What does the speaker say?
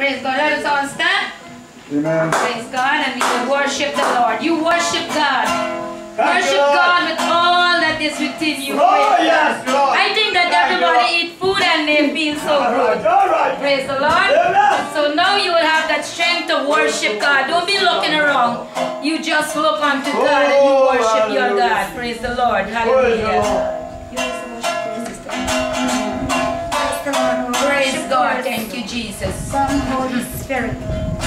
Praise God. Let us all stand. Amen. Praise God. And we will worship the Lord. You worship God. Thank Worship Lord. God with all that is within you. Oh, Praise yes. Lord. I think that Thank everybody Lord. eat food and they feel so All right, good. all right. Praise the Lord. Amen. So now you will have that strength to worship God. Don't be looking around. You just look unto God and you Oh, worship your. God. Praise the Lord. Praise Hallelujah. Lord. Jesus. Come, Holy Spirit.